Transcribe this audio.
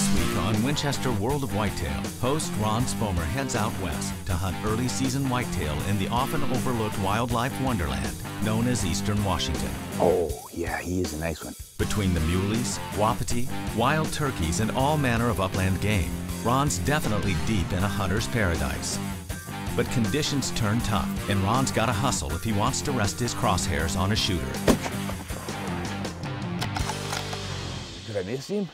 This week on Winchester World of Whitetail, host Ron Spomer heads out west to hunt early season whitetail in the often overlooked wildlife wonderland known as Eastern Washington. Oh, yeah, he is a nice one. Between the muleys, wapiti, wild turkeys, and all manner of upland game, Ron's definitely deep in a hunter's paradise. But conditions turn tough, and Ron's gotta hustle if he wants to rest his crosshairs on a shooter. Did I miss him?